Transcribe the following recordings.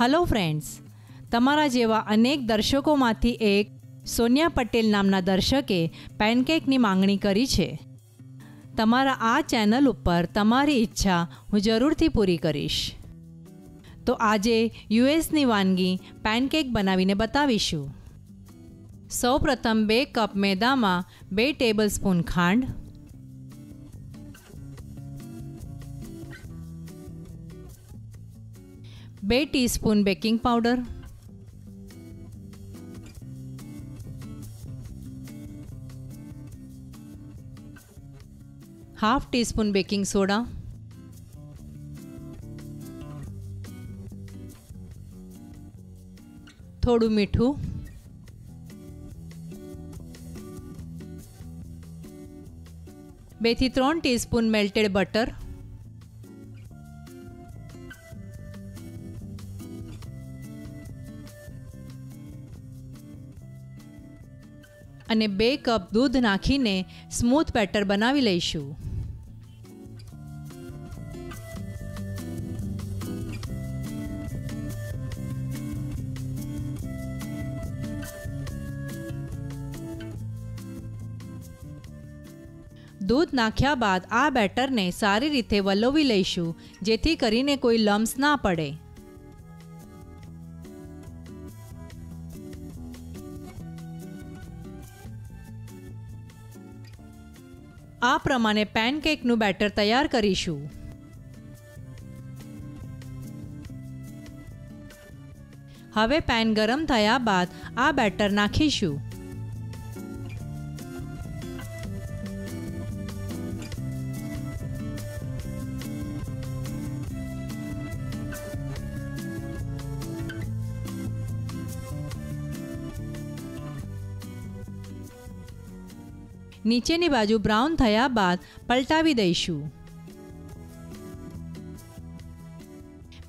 Hello friends તમારા જેવા અનેક દર્શકોમાંથી એક સોનિયા પટેલ નામના દર્શકે પેનકેકની માંગણી કરી છે. તમારા આ ચેનલ ઉપર તમારી ઈચ્છા હું જરૂરથી પૂરી કરીશ. તો આજે યુએસની વાનગી પેનકેક બનાવીને બતાવીશું. સૌપ્રથમ બે કપ મેદામાં બે ટેબલ સ્પૂન ખાંડ 2 teaspoon baking powder half teaspoon baking soda થોડું મીઠું બેથી ત્રણ स्पून मेल्टेड बटर અને બે કપ દૂધ નાખીને સ્મૂથ બેટર બનાવી લઈશું. દૂધ નાખ્યા બાદ આ બેટરને સારી રીતે વલોવી લઈશું, જેથી કરીને કોઈ લમ્સ ના પડે. આ પ્રમાણે પેનકેકનું બેટર તૈયાર કરીશું. હવે પેન ગરમ થયા બાદ આ બેટર નાખીશું. નીચેની બાજુ બ્રાઉન થયા બાદ પલટાવી દઈશું.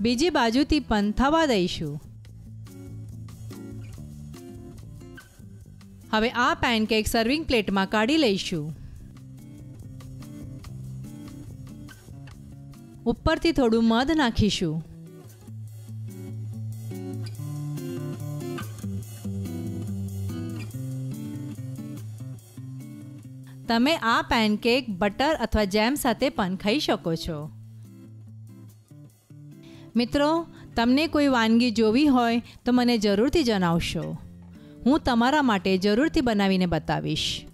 બીજી બાજુથી પણ થવા દઈશું. હવે આ પેનકેક સર્વિંગ પ્લેટમાં કાઢી લઈશું. ઉપરથી થોડું મધ નાખીશું. તમે આ પેનકેક બટર અથવા જેમ સાથે પણ ખાઈ શકો છો. મિત્રો, તમને કોઈ વાનગી જોવી હોય તો મને જરૂરથી જણાવશો. હું તમારા માટે જરૂરથી બનાવીને બતાવીશ.